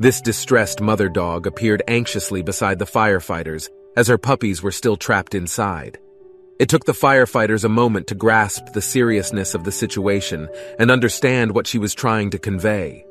This distressed mother dog appeared anxiously beside the firefighters as her puppies were still trapped inside. It took the firefighters a moment to grasp the seriousness of the situation and understand what she was trying to convey.